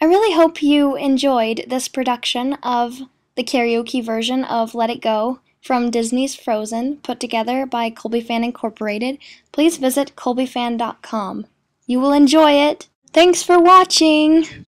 I really hope you enjoyed this production of the karaoke version of Let It Go from Disney's Frozen, put together by Colby Fan Incorporated. Please visit colbyfan.com. You will enjoy it. Thanks for watching!